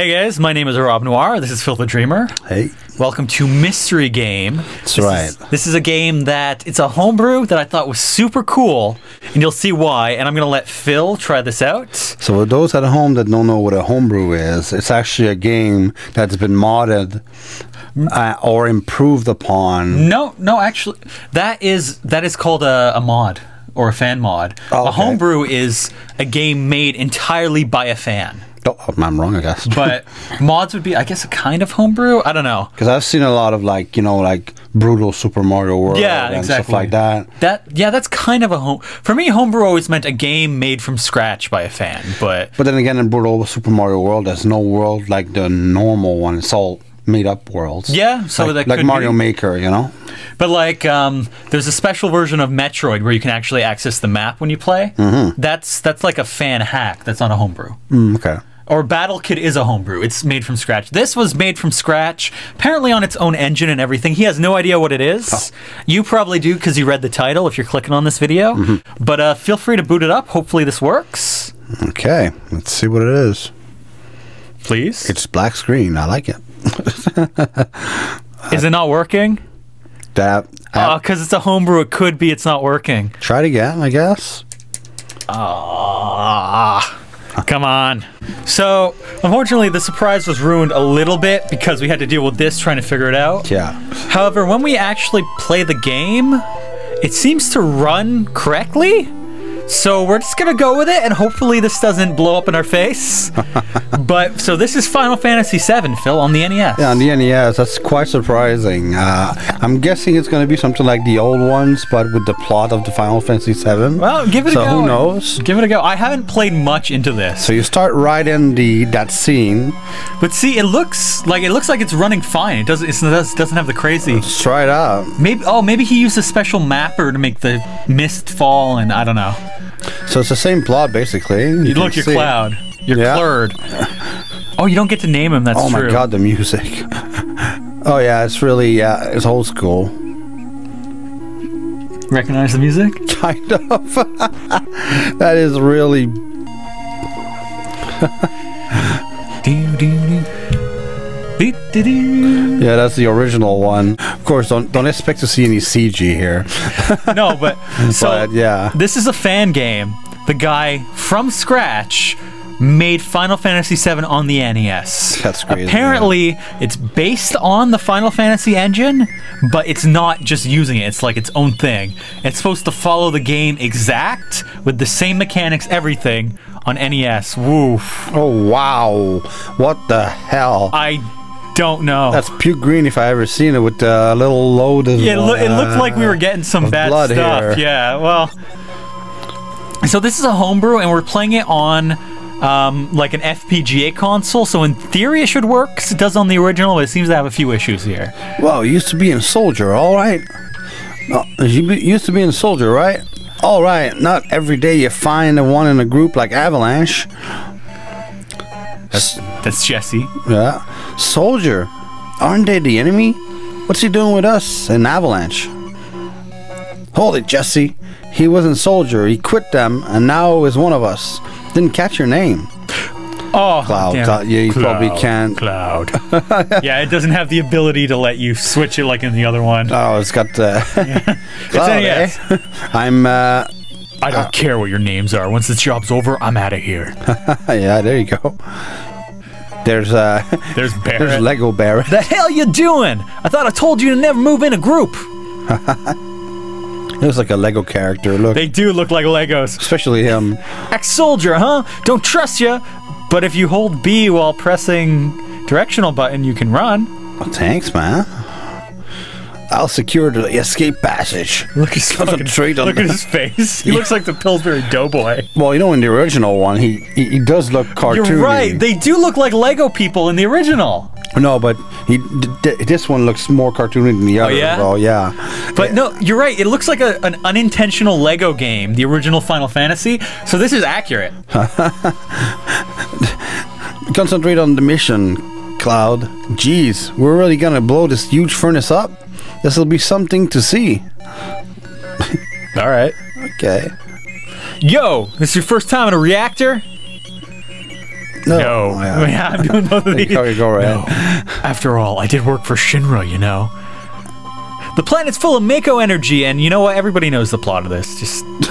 Hey guys, my name is Rob Noire. This is Phil the Dreamer. Hey. Welcome to Mystery Game. That's this right. Is, this is a game that it's a homebrew that I thought was super cool, and you'll see why. And I'm gonna let Phil try this out. So for those at home that don't know what a homebrew is, it's actually a game that's been modded uh, or improved upon. No, no, actually, that is that is called a, a mod or a fan mod. Oh, A homebrew is a game made entirely by a fan. Oh, I'm wrong, I guess. But mods would be, I guess, a kind of homebrew. I don't know. Because I've seen a lot of like you know like brutal Super Mario World Yeah, and exactly. stuff like that. That yeah, that's kind of a home. For me, homebrew always meant a game made from scratch by a fan. But But then again, in brutal Super Mario World, there's no world like the normal one. It's all made up worlds. Yeah, so like, that like Mario be- Maker, you know. but like, um, there's a special version of Metroid where you can actually access the map when you play. Mm-hmm. That's that's like a fan hack. That's not a homebrew. Mm, okay. Or Battle Kid is a homebrew. It's made from scratch. This was made from scratch, apparently on its own engine and everything. He has no idea what it is. You probably do because you read the title if you're clicking on this video. But uh, feel free to boot it up. Hopefully this works. Okay. Let's see what it is. Please. It's black screen. I like it. is it not working? That. Oh, because it's a homebrew. It could be it's not working. Try it again, I guess. Ah, come on. So, unfortunately, the surprise was ruined a little bit because we had to deal with this trying to figure it out. Yeah. However, when we actually play the game, it seems to run correctly. So we're just gonna go with it, and hopefully this doesn't blow up in our face. but so this is Final Fantasy VII, Phil, on the NES. Yeah, on the NES, that's quite surprising. Uh, I'm guessing it's going to be something like the old ones, but with the plot of the Final Fantasy VII. Well, give it so a go. So who knows? Give it a go. I haven't played much into this, So you start right in the that scene. but see, it looks like it looks like it's running fine. It doesn't. It doesn't have the crazy. Let's try it out. Maybe. Oh, maybe he used a special mapper to make the mist fall, and I don't know. So it's the same plot, basically. You You look, your see cloud. Your Yeah. Clurd. Oh, you don't get to name him. That's Oh true. my god, the music. oh yeah, it's really yeah, it's old school. Recognize the music? Kind of. that is really yeah, that's the original one. Of course, don't don't expect to see any CG here. No, but so But, yeah. this is a fan game. The guy from scratch made Final Fantasy VII on the NES. That's crazy, Apparently, it's based on the Final Fantasy engine, but it's not just using it. It's like its own thing. It's supposed to follow the game exact with the same mechanics, everything on NES. Woof. Oh wow, what the hell? I don't know. That's puke green if I ever seen it with a little load of. Yeah, it, loo- it looked like we were uh, getting some bad blood stuff. here. Yeah, well. So this is a homebrew, and we're playing it on um, like an FPGA console. So in theory, it should work. 'cause it does on the original, but it seems to have a few issues here. Well, you used to be a soldier, all right. Oh, you be, used to be a soldier, right? All right. Not every day you find the one in a group like Avalanche. That's that's Jesse. Yeah, soldier. Aren't they the enemy? What's he doing with us in Avalanche? Hold it, Jesse. He wasn't soldier. He quit them, and now is one of us. Didn't catch your name. Oh, Cloud. damn. Cloud, yeah, you probably can't. Cloud. yeah, it doesn't have the ability to let you switch it like in the other one. Oh, it's got uh, Cloud, NES. eh? I'm. Uh, I don't care what your names are. Once this job's over, I'm out of here. yeah, there you go. There's uh, There's there's Barrett. Lego Barrett. the hell you doing? I thought I told you to never move in a group. Looks like a Lego character. Look, They do look like Legos. especially him. Ex-soldier, huh? Don't trust you. But if you hold B while pressing directional button, you can run. Well, thanks, man. I'll secure the escape passage. Look at his fucking, Concentrate on look at his face. He looks like the Pillsbury Doughboy. Well, you know, in the original one, he he, he does look cartoony. You're right. They do look like Lego people in the original. no, but he d- d- this one looks more cartoony than the oh, other. yeah? Oh yeah. But no, you're right. It looks like a, an unintentional Lego game, the original Final Fantasy. So this is accurate. Concentrate on the mission, Cloud. Jeez, we're really gonna blow this huge furnace up. This will be something to see. All right. Okay. Yo, this is your first time in a reactor? No. No. Yeah. Yeah, I'm doing both of these. Go right No. After all, I did work for Shinra, you know. The planet's full of Mako energy, and you know what? Everybody knows the plot of this. Just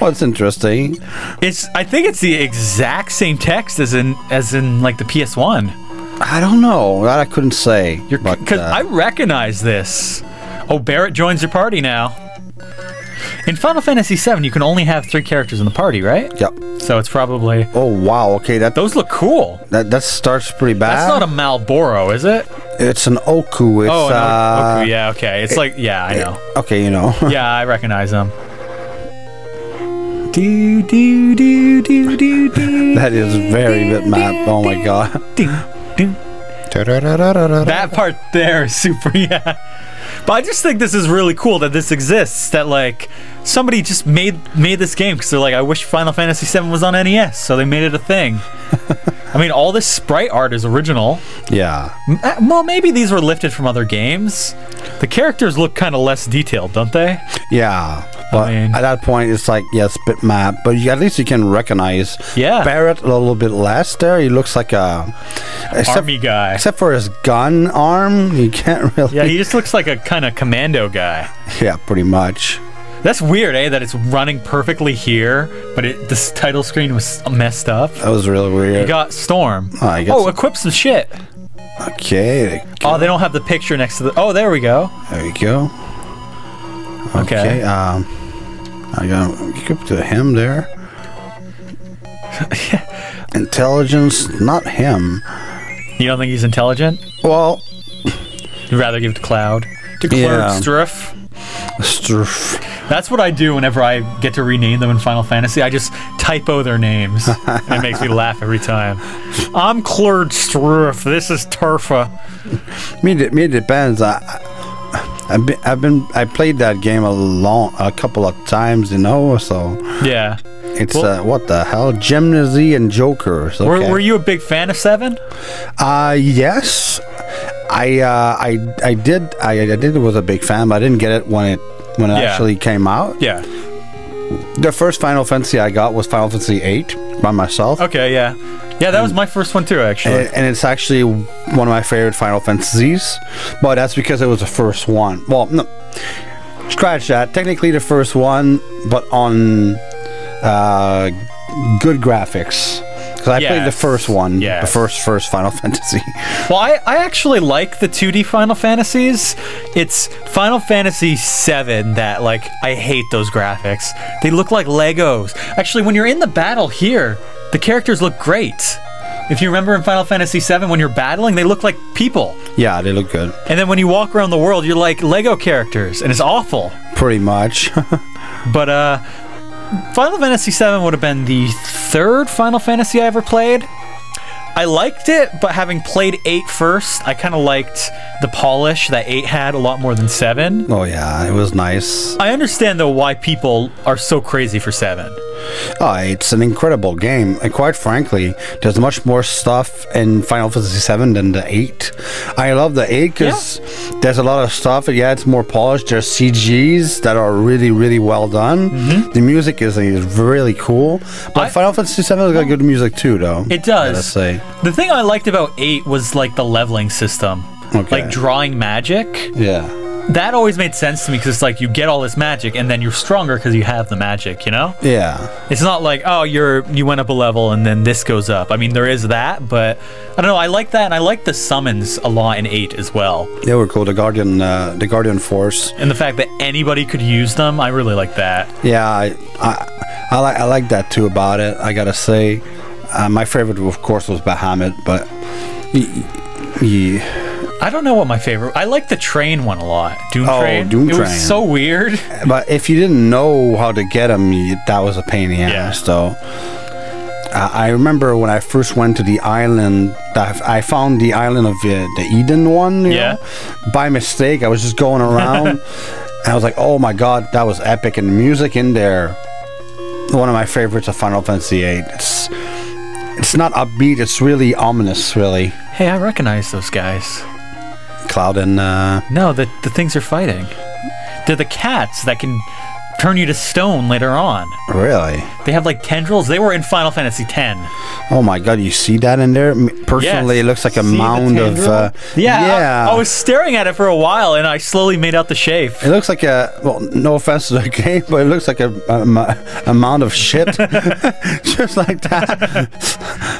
Well, it's interesting. it's. I think it's the exact same text as in as in like the PS One. I don't know. That I couldn't say. but, Because uh, I recognize this. Oh, Barrett joins your party now. In Final Fantasy VII, you can only have three characters in the party, right? Yep. So it's probably Oh wow. Okay, that those look cool. that that starts pretty bad. That's not a Malboro, is it? It's an Oku. It's Oh, no. uh, Oku, yeah, okay. It's like, yeah, I know. Okay, you know. Yeah, I recognize them. Do do do do do do. that is very bitmap. Oh my god. That part there is super, yeah. But I just think this is really cool that this exists. That like somebody just made made this game because they're like, I wish Final Fantasy VII was on NES, so they made it a thing. I mean, all this sprite art is original. Yeah. M- uh, Well, maybe these were lifted from other games. The characters look kind of less detailed, don't they? Yeah. But mean- at that point, it's like yes, bit bitmap. But you, at least you can recognize Yeah. Barrett a little bit less. There, he looks like a except, Army guy. except for his gun arm, you can't really. Yeah, he just looks like a kind of commando guy. yeah, pretty much. That's weird, eh? That it's running perfectly here, but it, this title screen was messed up. That was really weird. You got Storm. Oh, I got oh, equip some shit. okay, Oh, they don't have the picture next to the. Oh, there we go. there you go. Okay. um, I got equipped to him there. Intelligence, not him. You don't think he's intelligent? Well, You'd rather give it to Cloud. To Cloud Yeah. Struff. Strf- That's what I do whenever I get to rename them in Final Fantasy. I just typo their names. and it makes me laugh every time. I'm Clerd Struff. This is Turfa. me, de- me it depends. I, I- I've been, I've been, I played that game a long, a couple of times, you know. So Yeah. it's Well- uh, what the hell, Gymnasy and Joker. So, Were, were you a big fan of Seven? Uh, yes. I, uh, I, I did, I, I did was a big fan, but I didn't get it when it, when it Yeah. actually came out. Yeah. The first Final Fantasy I got was Final Fantasy VIII by myself. Okay, yeah. Yeah, that was my first one too, actually. And, and it's actually one of my favorite Final Fantasies, but that's because it was the first one. Well, no, scratch that. Technically, the first one, but on uh, good graphics. Because I played the first one, the first first Final Fantasy. Well, I, I actually like the 2D Final Fantasies. It's Final Fantasy VII that, like, I hate those graphics. They look like Legos. Actually, when you're in the battle here, the characters look great. If you remember in Final Fantasy VII, when you're battling, they look like people. yeah, they look good, And then when you walk around the world, you're like Lego characters, and it's awful. pretty much. But, uh, Final Fantasy VII would have been the third Final Fantasy I ever played. I liked it, but having played 8 first, I kind of liked the polish that 8 had a lot more than 7. oh yeah, it was nice. I understand, though, why people are so crazy for 7. Oh, it's an incredible game, and quite frankly, there's much more stuff in Final Fantasy VII than the eight. I love the eight because there's a lot of stuff. Yeah, it's more polished. There's CGs that are really, really well done. Mm-hmm. The music is, is really cool. But. I- Final Fantasy VII has got good music too, though. It does. Let's say, The thing I liked about 8 was, like, the leveling system. Okay. Like, drawing magic. yeah, That always made sense to me because it's like you get all this magic and then you're stronger because you have the magic, you know? yeah, It's not like oh you're you went up a level and then this goes up. I mean there is that, but I don't know. I like that and I like the summons a lot in eight as well, they were cool. The Guardian, uh, the Guardian Force. and the fact that anybody could use them. I really like that. Yeah, I, I, I like, I like that too about it. I gotta say, uh, my favorite, of course, was Bahamut, but. y- y- I don't know what my favorite. I like the train one a lot. Doom Oh, Train. Doom it Train. was so weird. But if you didn't know how to get them, you, that was a pain in the Yeah. ass. Though, uh, I remember when I first went to the island. That I found the island of uh, the Eden one. Yeah. know, by mistake, I was just going around, and I was like, "Oh my god, that was epic!" And the music in there, one of my favorites of Final Fantasy VIII. It's it's not upbeat. It's really ominous. Really, Hey, I recognize those guys. Cloud and uh, No, the the things are fighting. They're the cats that can turn you to stone later on. Really? They have like tendrils. They were in Final Fantasy X. Oh my god, you see that in there? Personally, Yes. it looks like a See mound of. Uh, Yeah, yeah. I, I was staring at it for a while, and I slowly made out the shape. It looks like a well, no offense to the game, but it looks like a, a, a mound of shit, just like that.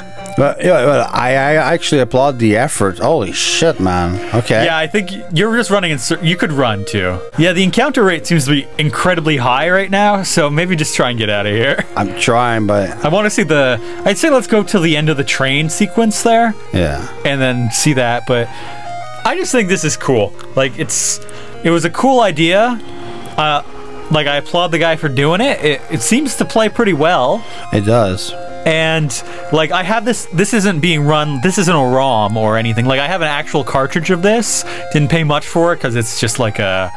but yeah, but I, I actually applaud the effort. Holy shit, man! Okay. Yeah, I think you're just running in. You could run too. Yeah, the encounter rate seems to be incredibly high right now, so maybe just try and get out of here. I'm trying, but I want to see the. I'd say let's go to the end of the train sequence there, yeah, and then see that. But I just think this is cool. Like it's, it was a cool idea. Uh, like I applaud the guy for doing it. It, it seems to play pretty well. it does. And like I have this this isn't being run this isn't a ROM or anything. Like I have an actual cartridge of this. Didn't pay much for it because it's just like a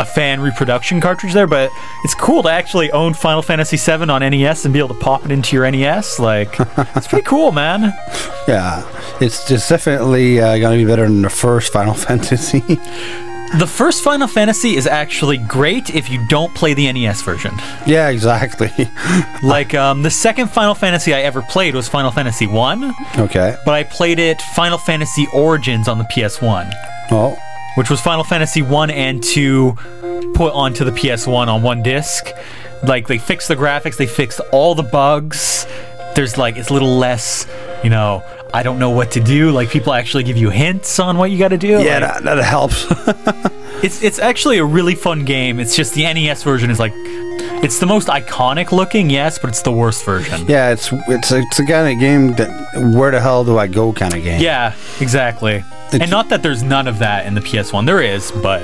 a fan reproduction cartridge there but it's cool to actually own Final Fantasy VII on NES and be able to pop it into your NES like it's pretty cool man. Yeah, it's just definitely uh, gonna be better than the first Final Fantasy. The first Final Fantasy is actually great if you don't play the NES version yeah, exactly. like um, the second Final Fantasy I ever played was Final Fantasy 1 okay. but I played it Final Fantasy Origins on the PS1 Oh, which was Final Fantasy 1 and 2 put onto the PS1 on one disc. Like they fixed the graphics, they fixed all the bugs. There's like it's a little less, you know, I don't know what to do. Like people actually give you hints on what you got to do. yeah, Like, that, that helps. it's it's actually a really fun game. It's just the NES version is like it's the most iconic looking, yes, but it's the worst version. yeah, it's it's it's a kind of game that where the hell do I go kind of game. Yeah, exactly. and not that there's none of that in the PS1. There is, but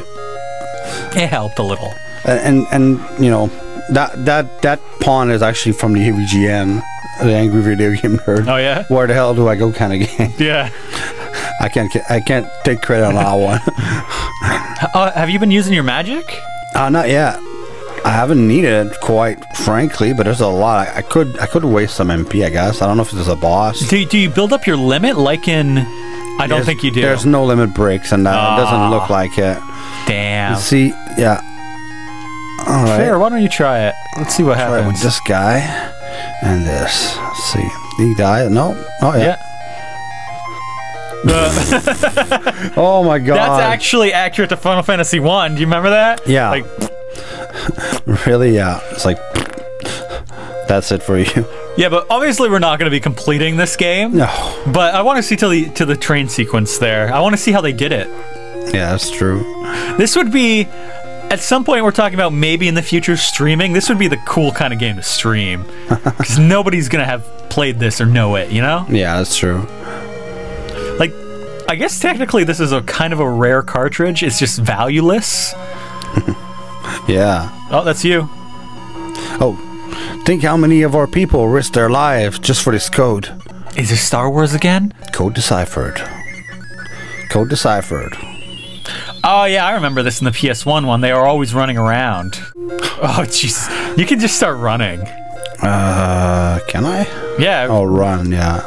it helped a little. and and you know that that that pawn is actually from the AVGN, the Angry Video Game Nerd. Oh yeah. Where the hell do I go kind of game. Yeah. I can't I can't take credit on that one. Uh, have you been using your magic? uh, not yet. I haven't needed it quite frankly, but there's a lot. I, I could I could waste some MP, I guess. I don't know if there's a boss. Do, do you build up your limit like in? I don't There's- think you do. There's no limit breaks, and that it doesn't look like it. Damn. See, yeah. All right. Fair. Why don't you try it? Let's see what Try with happens. this guy and this. Let's see, he died. No. Oh yeah. yeah. Oh my god. that's actually accurate to Final Fantasy One. Do you remember that? Yeah. Like, really. Yeah. It's like that's it for you. yeah, but obviously we're not going to be completing this game. No. But I want to see to the to the train sequence there. I want to see how they did it. Yeah, that's true. This would be. At some point, we're talking about maybe in the future streaming. This would be the cool kind of game to stream because nobody's gonna have played this or know it. You know? Yeah, that's true. Like, I guess technically this is a kind of a rare cartridge. It's just valueless. Yeah. Oh, that's you. Oh, think how many of our people risked their lives just for this code. Is it Star Wars again? Code deciphered. Code deciphered. Oh yeah, I remember this in the PS1 one. They are always running around. Oh jeez, you can just start running. Uh, can I? Yeah. Oh, run. Yeah.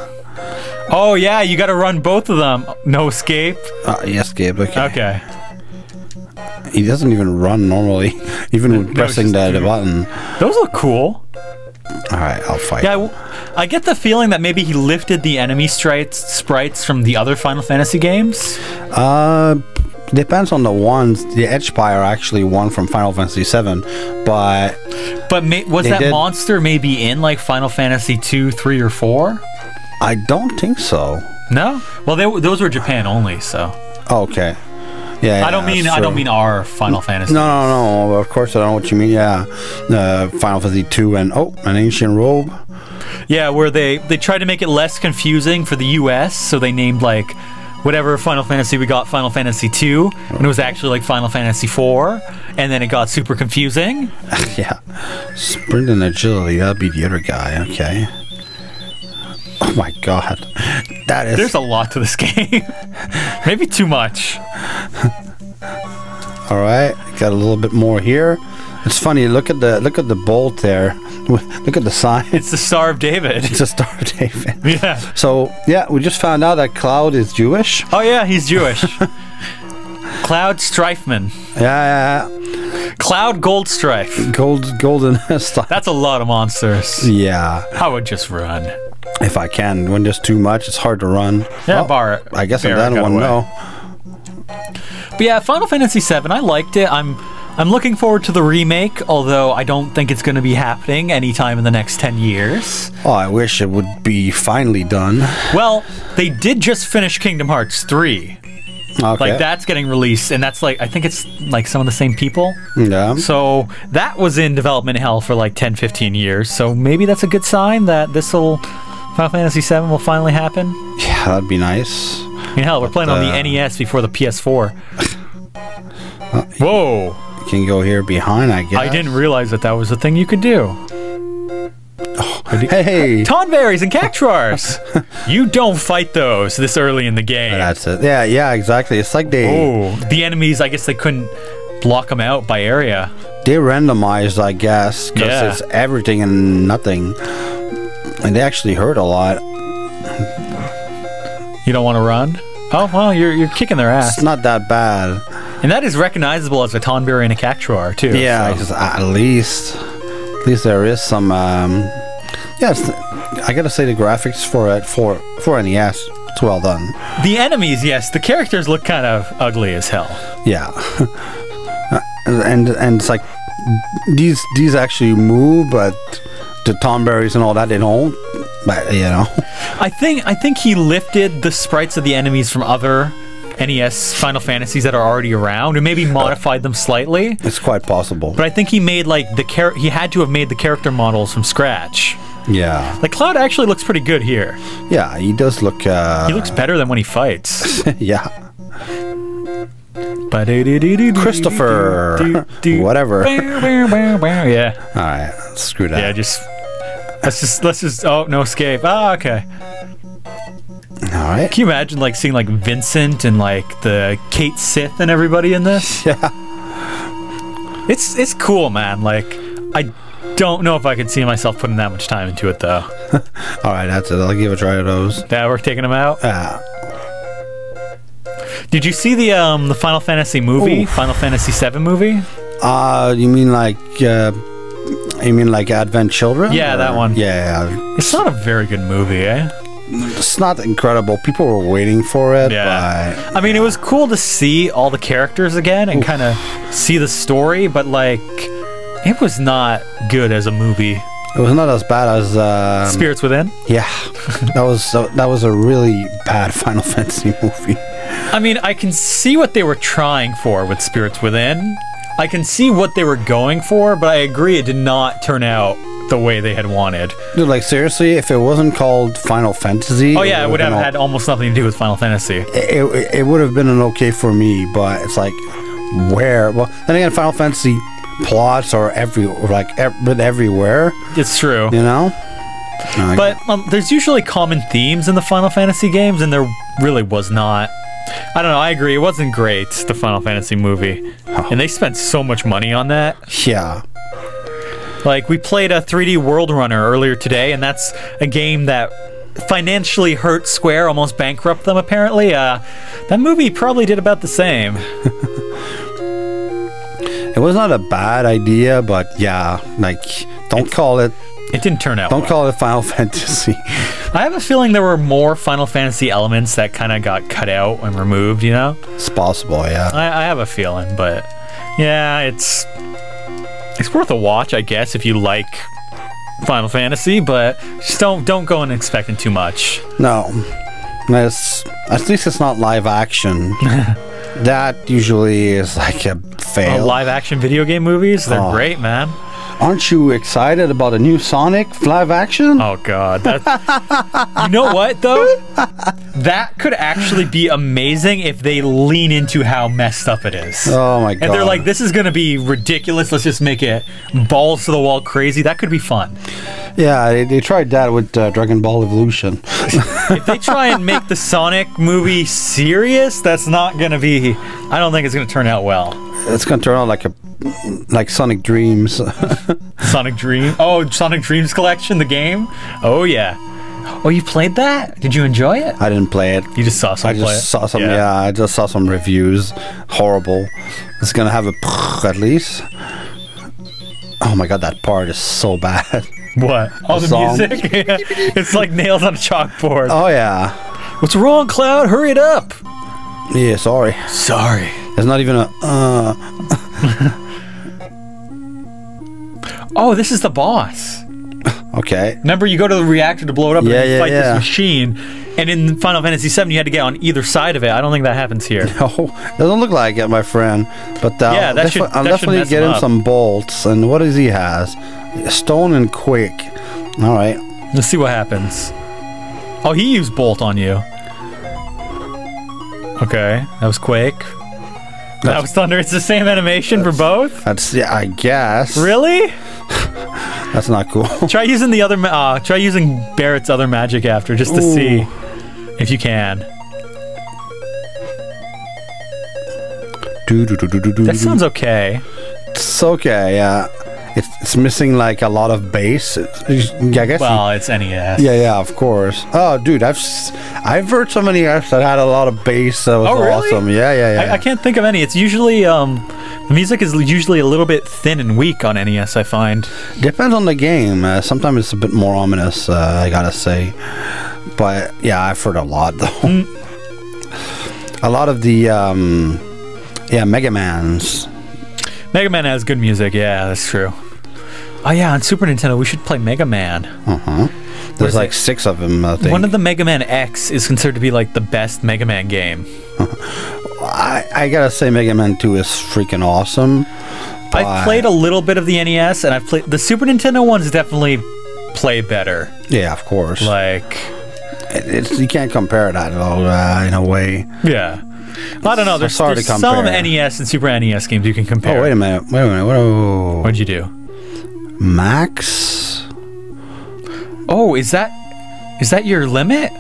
Oh yeah, you got to run both of them. No escape. Uh, yes, Gabe. Okay. Okay. He doesn't even run normally, even No, pressing the button. Those look cool. All right, I'll fight. Yeah, I, w- I get the feeling that maybe he lifted the enemy sprites sprites from the other Final Fantasy games. Uh, depends on the ones. The Edgepire actually won from Final Fantasy VII, but But may, was that did- monster maybe in like Final Fantasy 2, 3, or 4? I don't think so. No? Well, they, those were Japan only, so. Okay. Yeah. I don't mean I don't mean our Final Fantasy. No, no, no. Of course, I don't know what you mean. Yeah, uh, Final Fantasy two and oh, an ancient robe. Yeah, where they they tried to make it less confusing for the US, so they named like whatever Final Fantasy we got Final Fantasy 2 and it was actually like Final Fantasy 4 and then it got super confusing. yeah, sprint and agility. That'd be the other guy. Okay. Oh my god, that is. There's a lot to this game. Maybe too much. all right, got a little bit more here. It's funny. Look at the look at the bolt there. Look at the sign. It's the Star of David. It's a Star of David. yeah. So yeah, we just found out that Cloud is Jewish. Oh yeah, he's Jewish. Cloud Strifeman. Yeah, yeah, yeah. Cloud Gold Strife. Gold, golden style. That's a lot of monsters. Yeah, I would just run. if I can. When there's too much, it's hard to run. Yeah, Oh, bar. I guess I'm done got one. away. No. But yeah, Final Fantasy VII. I liked it. I'm I'm looking forward to the remake, although I don't think it's going to be happening anytime in the next ten years. Oh, I wish it would be finally done. Well, they did just finish Kingdom Hearts 3. Okay. Like that's getting released, and that's like I think it's like some of the same people. Yeah. So that was in development hell for like 10, 15 years. So maybe that's a good sign that this will Final Fantasy VII will finally happen. Yeah, that'd be nice. I mean, hell, we're playing on the uh, NES before the PS4. Whoa! Can go here behind, I guess. I didn't realize that that was a thing you could do. Oh, hey. Tonberries and Cactuars! you don't fight those this early in the game. That's it. Yeah, yeah, exactly. It's like they Oh, the enemies, I guess they couldn't block them out by area. they randomized, I guess, because Yeah. it's everything and nothing, and they actually hurt a lot. You don't want to run? Oh, well, you're, you're kicking their ass. It's not that bad. And that is recognizable as a Tonberry and a Cactuar, too. Yeah, so- at least, at least there is some. Um, yeah, I gotta say the graphics for it for for NES, it's well done. The enemies, yes. The characters look kind of ugly as hell. Yeah, Uh, and and it's like these these actually move, but the Tonberries and all that they don't. But you know, I think I think he lifted the sprites of the enemies from other NES Final Fantasies that are already around, or maybe modified them slightly. it's quite possible. But I think he made like the char- he had to have made the character models from scratch. Yeah, Like Cloud actually looks pretty good here. yeah, he does look. Uh, He looks better than when he fights. yeah, But Christopher, Whatever. Yeah, all right, screw that. yeah. Just let's just let's just. Oh no, escape. Ah, okay. All right. Can you imagine like seeing like Vincent and like the Cait Sith and everybody in this? Yeah. It's it's cool, man. Like I don't know if I could see myself putting that much time into it though. All right, that's it. I'll give a try to those. Yeah, we're taking them out. Uh, Did you see the um the Final Fantasy movie, Oof. Final Fantasy VII movie? uh, you mean like, uh, you mean like Advent Children? Yeah, that one. Yeah, It's not a very good movie, eh? It's not incredible. People were waiting for it, Yeah. but I mean, it was cool to see all the characters again and kind of see the story, but like, it was not good as a movie. it was not as bad as. Um, Spirits Within. yeah, that was that was a really bad Final Fantasy movie. I mean, I can see what they were trying for with Spirits Within. I can see what they were going for, but I agree it did not turn out the way they had wanted. Dude, like seriously, if it wasn't called Final Fantasy, Oh yeah, it would have had almost nothing to do with Final Fantasy. it, it, it would have been an okay for me, but it's like where? Well, then again, Final Fantasy plots are every like but everywhere, It's true. you know. But um, there's usually common themes in the Final Fantasy games, and there really was not. I don't know. I agree. It wasn't great, the Final Fantasy movie, and they spent so much money on that. yeah, Like we played a 3D World Runner earlier today, and that's a game that financially hurt Square, almost bankrupt them. Apparently, uh, that movie probably did about the same. it was not a bad idea, but yeah, like don't call it It didn't turn out. don't well. call it Final Fantasy. I have a feeling there were more Final Fantasy elements that kind of got cut out and removed. You know. it's possible, yeah. I, I have a feeling, but yeah, it's it's worth a watch, I guess, if you like Final Fantasy. But just don't don't go in expecting too much. No, it's at least it's not live action. that usually is like a Uh, fail. live action video game movies, they're Oh. great, man. Aren't you excited about a new Sonic live action? Oh god, you know what though? That could actually be amazing if they lean into how messed up it is. Oh my god! and they're like, this is gonna be ridiculous. Let's just make it balls to the wall crazy. That could be fun. yeah, they, they tried that with uh, Dragon Ball Evolution. if they try and make the Sonic movie serious, that's not gonna be. I don't think it's gonna turn out well. It's gonna turn out like a like Sonic Dreams. Sonic Dream. Oh, Sonic Dreams collection, the game. Oh yeah. Oh, you played that? Did you enjoy it? I didn't play it. You just saw some. I someone play it. just saw some. Yeah. I just saw some reviews. Horrible. It's gonna have a at least. Oh my god, that part is so bad. What? All the song. music? Yeah. It's like nails on a chalkboard. Oh yeah. What's wrong, Cloud? Hurry it up. Yeah. Sorry. Sorry. It's not even a. Uh. Oh, this is the boss. Okay. Remember, you go to the reactor to blow it up Yeah, and you yeah, fight yeah. this machine. And in Final Fantasy VII, you had to get on either side of it. I don't think that happens here. Oh, doesn't look like it, my friend. But uh, Yeah, that I'll, should- I'll that definitely get him some bolts. And what does he has? Stone and quick. All right. Let's see what happens. Oh, he used Bolt on you. Okay, that was Quake. That was Thunder. It's the same animation for both? That's yeah, I guess. Really? That's not cool. Try using the other. Uh, try using Barrett's other magic after just to Ooh. see if you can. Do, do, do, do, do, do, That sounds okay. It's okay. Yeah. It's, it's missing like a lot of bass. It's- I guess. Well, it's NES. yeah, yeah, of course. Oh, dude, I've I've heard so many apps that had a lot of bass. That was Oh, really? awesome. Yeah, yeah, yeah. I, I can't think of any. It's usually um, the music is usually a little bit thin and weak on NES. I find. Depends on the game. Uh, sometimes it's a bit more ominous, uh, I gotta say. But yeah, I've heard a lot though. Hmm. a lot of the um, yeah Mega Man's. Mega Man has good music. Yeah, that's true. Oh yeah, on Super Nintendo we should play Mega Man. Uh huh. There's like it? six of them. I think. One of the Mega Man X is considered to be like the best Mega Man game. I, I gotta say, Mega Man Two is freaking awesome. I've played a little bit of the NES, and I've played the Super Nintendo ones. Definitely play better. Yeah, of course. Like, It- it's, you can't compare that at all uh, in a way. yeah. I don't know. There's, there's some. NES and Super NES games you can compare. Oh wait a minute. Wait a minute. Whoa. What'd you do? Max? Oh, is that is that your limit?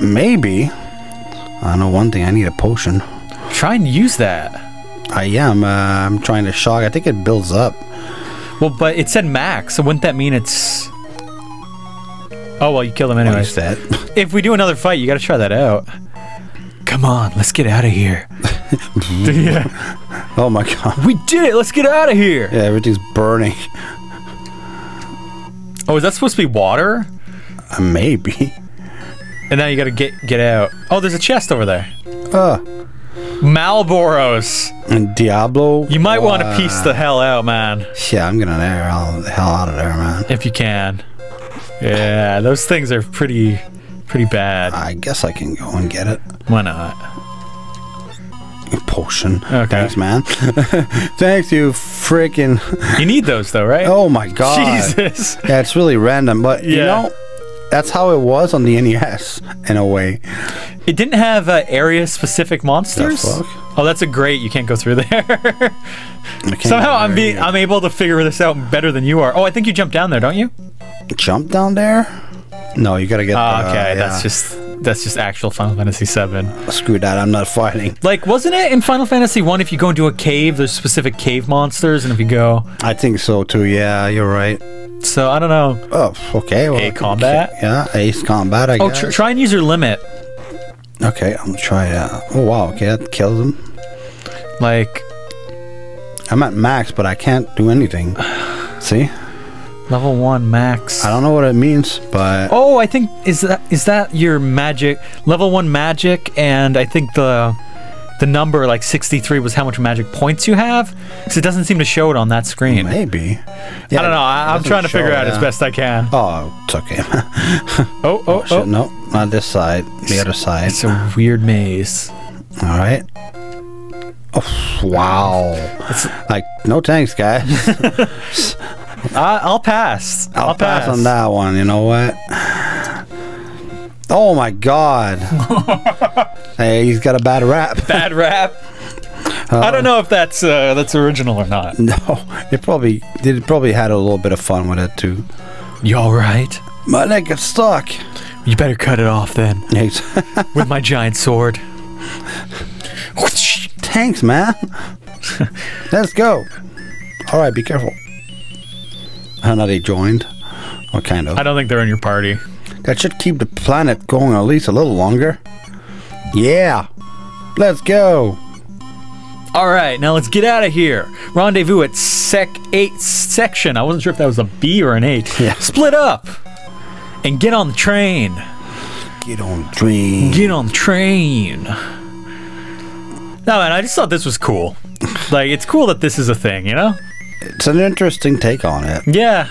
Maybe. I know one thing. I need a potion. Try and use that. I am. Uh, I'm trying to shock. I think it builds up. Well, but it said max, so wouldn't that mean it's? Oh well, you killed him anyway. That. If we do another fight, you got to try that out. Come on, let's get out of here. yeah. Oh my god. We did it. Let's get out of here. Yeah, everything's burning. Oh, is that supposed to be water? Uh, maybe. And now you got to get get out. Oh, there's a chest over there. Uh, Malboros. and Diablo. You might want to piece the hell out, man, Yeah, I'm gonna air all the hell out of there, man. if you can. Yeah, those things are pretty pretty bad. I guess I can go and get it. Why not? Potion. Okay. Thanks, man. Thanks, you freaking. You need those though, right? Oh my god. Jesus. Yeah, it's really random, but you know, that's how it was on the NES in a way. It didn't have uh, area specific monsters. Oh, that's a great. You can't go through there. Somehow I'm being. I'm able to figure this out better than you are. Oh, I think you jump down there, don't you? jump down there. No, you gotta get. The, okay, yeah. that's just that's just actual Final Fantasy VII. screw that. I'm not fighting. Like, wasn't it in Final Fantasy One? If you go into a cave, there's specific cave monsters, and if you go, I think so too. Yeah, you're right. so I don't know. Oh, okay. Well, A combat? Yeah, ace combat. I Oh, guess. tr- try and use your limit. okay, I'm gonna try that. Oh wow. Okay, that kills him. Like I'm at max, but I can't do anything. See? Level one max. I don't know what it means, but Oh, I think is that is that your magic level one magic, and I think the the number like 63 was how much magic points you have. Because it doesn't seem to show it on that screen. maybe. I don't know. I, I'm trying to figure out as best I can. Oh, it's okay. Oh, oh, oh, Shit, oh! no, not this side. The other side. It's a weird maze. All right. Oh, wow. like, no thanks, guys. I, I'll pass. I'll, pass. on that one. You know what? Oh my God. hey, he's got a bad rap. Bad rap. I don't know if that's uh, that's original or not. No, it probably they probably had a little bit of fun with it too. You all right? My neck gets stuck. You better cut it off then Thanks, with my giant sword. Thanks man. Let's go. All right, be careful. I don't know they joined, or kind of. I don't think they're in your party. That should keep the planet going at least a little longer. Yeah. Let's go. All right, now let's get out of here. Rendezvous at Sec 8 section. I wasn't sure if that was a B or an 8. Yeah. Split up and get on the train. Get on the train. Get on the train. No, man, I just thought this was cool. like, it's cool that this is a thing, you know? It's an interesting take on it. Yeah.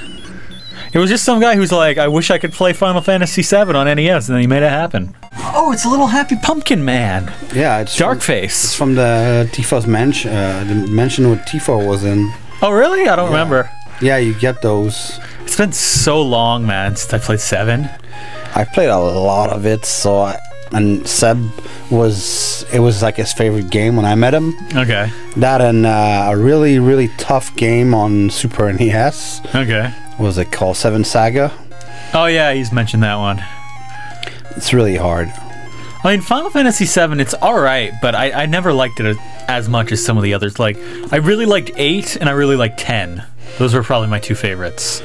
It was just some guy who's like, I wish I could play Final Fantasy VII on NES, and then he made it happen. Oh, it's a little happy pumpkin man. Yeah, it's Dark It's face. from the Tifa's mention. Uh, the mention what Tifa was in. Oh, really? I don't remember. Yeah, you get those. It's been so long, man, since I played 7. I played a lot of it, so I, and Seb was it was like his favorite game when I met him. Okay. That and uh, a really really tough game on Super NES. Okay. What was it called? Seven Saga. Oh, yeah, he's mentioned that one. It's really hard. I mean, Final Fantasy VII, it's alright, but I, I never liked it as much as some of the others. Like, I really liked 8 and I really liked 10. Those were probably my two favorites.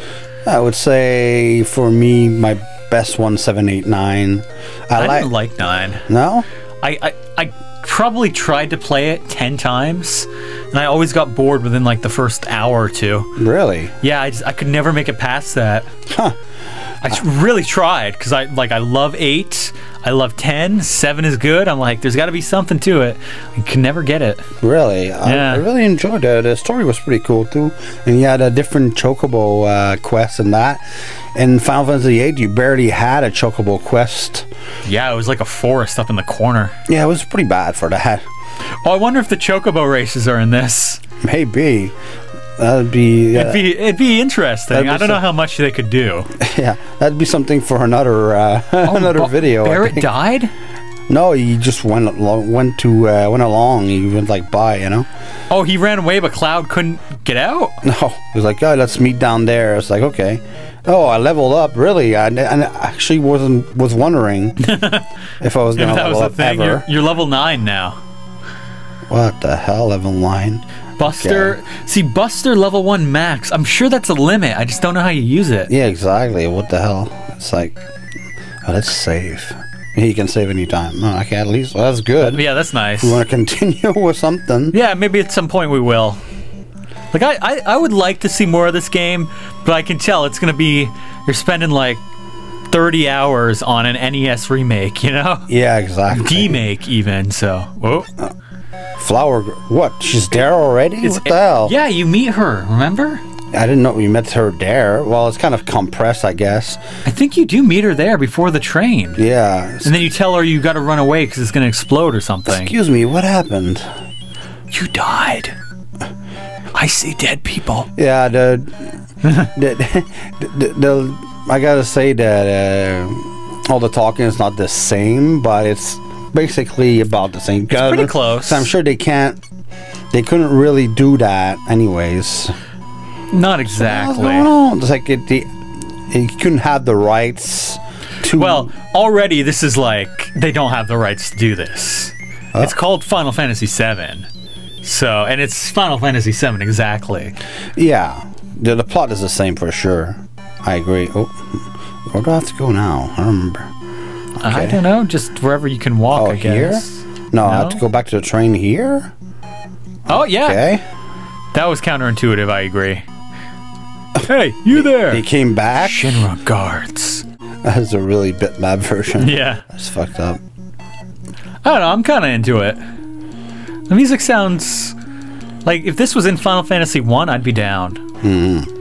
I would say for me, my best one, seven, eight, nine. I, I like. didn't like 9. no. I, I, I probably tried to play it 10 times, and I always got bored within like the first hour or two. Really? Yeah, I, just, I could never make it past that. Huh. I really tried because I like I love eight, I love ten, seven is good. I'm like, there's got to be something to it. I can never get it. Really? I, Yeah. I really enjoyed it. The story was pretty cool too, and you had a different chocobo uh, quest and that. In Final Fantasy VIII, you barely had a chocobo quest. Yeah, it was like a forest up in the corner. Yeah, it was pretty bad for that. Oh, I wonder if the chocobo races are in this. Maybe that'd be, uh, It'd be it'd be interesting. Be I don't know how much they could do. yeah, that'd be something for another uh, another Ba- video. I Barrett died. No, he just went along, went to uh, went along. He went like by, you know. Oh, he ran away, but Cloud couldn't get out. No, he was like, "Oh, let's meet down there." It's like, okay. Oh, I leveled up. Really? I, I actually wasn't was wondering if I was gonna that was level the up thing. ever. You're, you're level nine now. What the hell, level nine? Buster, see Buster level one max. I'm sure that's a limit. I just don't know how you use it. Yeah, exactly. What the hell? It's like, oh, let's save. He can save anytime. Oh, okay, at least well, that's good. Yeah, that's nice. We want to continue with something. Yeah, maybe at some point we will. Like I, I, I would like to see more of this game, but I can tell it's gonna be you're spending like 30 hours on an NES remake, you know? Yeah, exactly. Demake even, so. Whoa. Uh, Flower. What? She's there already? It's- what the hell? Yeah, you meet her, remember? I didn't know we met her there. Well, it's kind of compressed, I guess. I think you do meet her there before the train. Yeah. And then you tell her you gotta run away because it's gonna explode or something. Excuse me, what happened? You died. I see dead people. Yeah, the the, the, the I gotta say that uh, all the talking is not the same, but it's basically about the same. It's pretty close. So I'm sure they can't. They couldn't really do that, anyways. Not exactly. going on? It's like it, they, they couldn't have the rights to. Well, already this is like they don't have the rights to do this. It's called Final Fantasy VII. So, and it's Final Fantasy VII exactly. yeah, the, the plot is the same for sure. I agree. Oh, where do I have to go now? I don't remember. I don't know, just wherever you can walk, Oh, I here? guess. No, I have to go back to the train here. Oh, yeah. Okay. That was counterintuitive, I agree. Hey, you there! He came back. Shinra guards. That's a really bit bitmap version. Yeah. That's fucked up. I don't know, I'm kind of into it. The music sounds like if this was in Final Fantasy 1, I'd be down. Mm-hmm.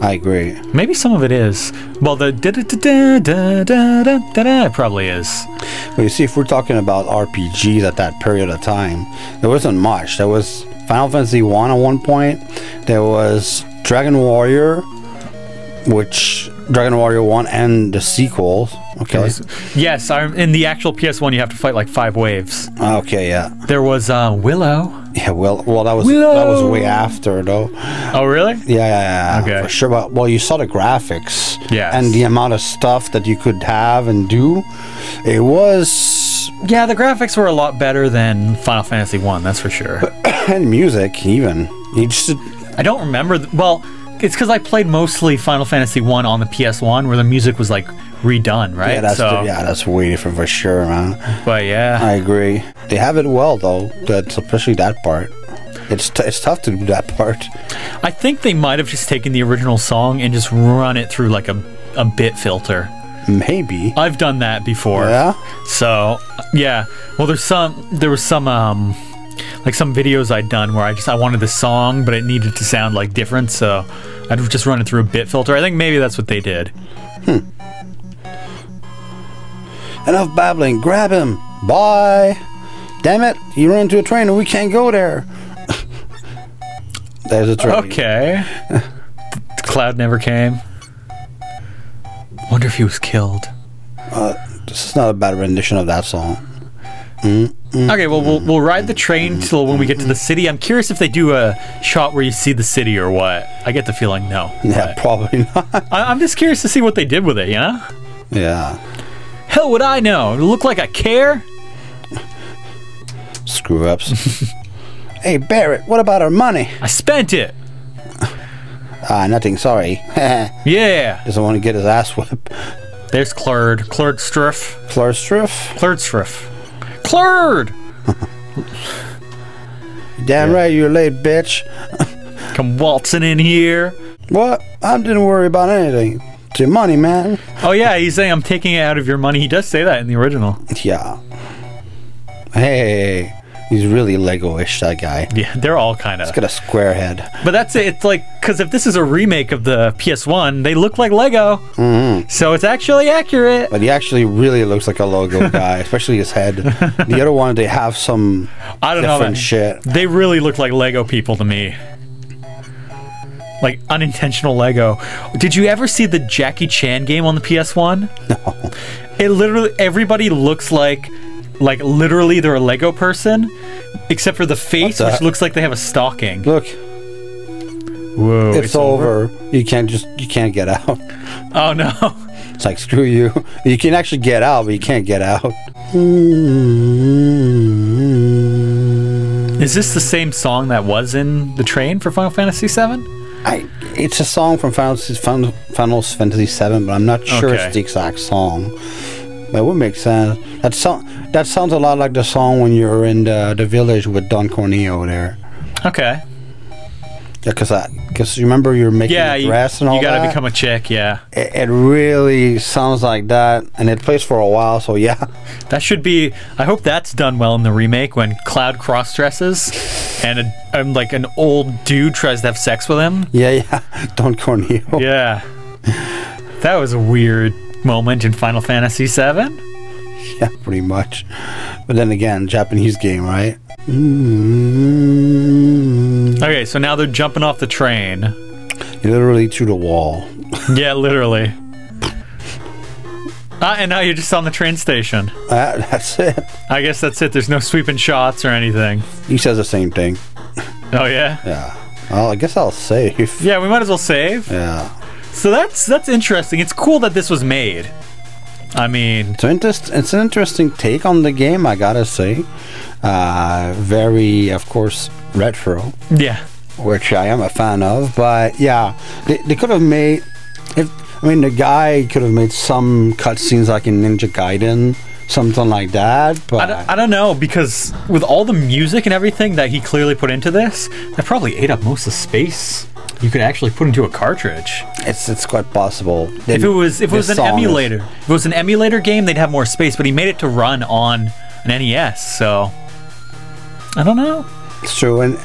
I agree. Maybe some of it is. Well, the da da da da da da da da probably is. But you see, if we're talking about RPGs at that period of time, there wasn't much. There was Final Fantasy One at one point. There was Dragon Warrior, which Dragon Warrior One and the sequels. Okay. Yes, I'm, in the actual PS1, you have to fight like five waves. Okay. Yeah. There was uh, Willow. Yeah. Well. Well. That was that was way after though. Oh, really? Yeah. Yeah. yeah Okay. For sure. But well, you saw the graphics. yeah, And the amount of stuff that you could have and do. It was Yeah, the graphics were a lot better than Final Fantasy 1, that's for sure. and music even. You just I don't remember. th- well, it's because I played mostly Final Fantasy 1 on the PS1, where the music was like redone, right? Yeah, that's so, yeah, that's way different for sure, man. but yeah, I agree. They have it well though. That's especially that part. It's t- it's tough to do that part. I think they might have just taken the original song and just run it through like a a bit filter. Maybe. I've done that before. Yeah. So yeah, well, there's some there was some um like some videos I'd done where I just I wanted the song, but it needed to sound like different, so I'd just run it through a bit filter. I think maybe that's what they did. Enough babbling. Grab him. Bye. Damn it! You ran into a train and we can't go there. There's a train. Okay. Cloud never came. Wonder if he was killed. Uh, this is not a bad rendition of that song. Mm, mm, okay, well, we'll mm. we'll ride the train till when we get to the city. I'm curious if they do a shot where you see the city or what. I get the feeling no. Yeah, probably not. I, I'm just curious to see what they did with it. You know? yeah. Hell would I know? It look like I care. Screw ups. hey Barrett, what about our money? I spent it. Ah, nothing. Sorry. Yeah. Doesn't want to get his ass whipped. There's Clerd. Clerdstruff. Flurstriff. Clerdstruff. Clerd! Damn right, you're late, bitch. Come waltzing in here. What? I didn't worry about anything. Your money, man. Oh, yeah, he's saying I'm taking it out of your money. He does say that in the original. Yeah. Hey, he's really Lego-ish. That guy. Yeah, they're all kind of. He's Got a square head. But that's it. It's like, because if this is a remake of the PS1, they look like Lego. Mm-hmm. So it's actually accurate. But he actually really looks like a logo guy, especially his head. The other one, they have some I don't know. different man. shit. They really look like Lego people to me. Like unintentional Lego. Did you ever see the Jackie Chan game on the PS1? No. It literally everybody looks like like literally they're a Lego person except for the face the which looks like they have a stocking. Look, Whoa. it's, over. You can't just you can't get out. Oh no. It's like screw you. You can actually get out, but you can't get out. Is this the same song that was in the train for Final Fantasy 7? I, it's a song from Final, Final, Final Fantasy VII, but I'm not sure Okay. it's the exact song. But it would make sense. That song that sounds a lot like the song when you're in the, the village with Don Corneo there. Okay. Yeah, because I, because you remember you're making Yeah, you, dress and all you gotta that. become a chick, yeah. it, it really sounds like that, and it plays for a while. So yeah, That should be. I hope that's done well in the remake when Cloud cross dresses and a, um, like an old dude tries to have sex with him. yeah, yeah. Don Corneo. Yeah, that was a weird moment in Final Fantasy VII. Yeah, pretty much. But then again, Japanese game, right? Mm, Okay, so now they're jumping off the train. literally to the wall. Yeah, literally. Ah, and now you're just on the train station. Uh, that's it. I guess that's it. There's no sweeping shots or anything. He says the same thing. Oh yeah. Yeah. Well, I guess I'll save. Yeah, we might as well save. Yeah. So that's that's interesting. It's cool that this was made. I mean, So interest, it's an interesting take on the game, I gotta say. Uh, very, of course, retro, yeah. which I am a fan of. But yeah, they, they could have made. If I mean, the guy could have made some cutscenes like in Ninja Gaiden, something like that. But I don't, I don't know because with all the music and everything that he clearly put into this, that probably ate up most of the space you could actually put into a cartridge. it's it's quite possible. If it was if it was an emulator, if it was an emulator game, they'd have more space. But he made it to run on an NES, so I don't know. it's true, and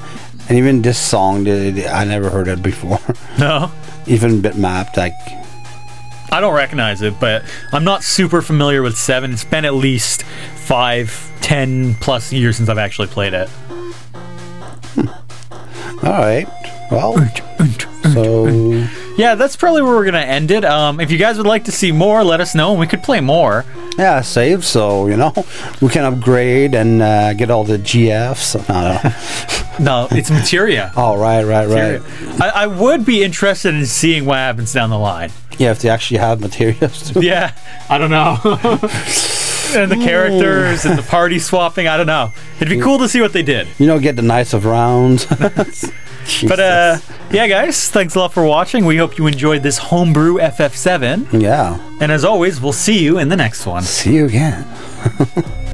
and even this song, they- they- I never heard it before. No, even bitmapped, like I don't recognize it, but I'm not super familiar with Seven. It's been at least five, ten plus years since I've actually played it. Hmm. all right, well, so. Yeah, that's probably where we're gonna end it. Um, if you guys would like to see more, let us know, and we could play more. Yeah, save so you know we can upgrade and uh, get all the GFs. No, it's materia. oh, right, right, right. I, I would be interested in seeing what happens down the line. Yeah, if they actually have materials too. Yeah, I don't know. and the characters and the party swapping, I don't know. It'd be cool to see what they did. You know, get the knights of rounds. But uh, yeah, guys, thanks a lot for watching. We hope you enjoyed this homebrew FF7. Yeah. And as always, we'll see you in the next one. See you again.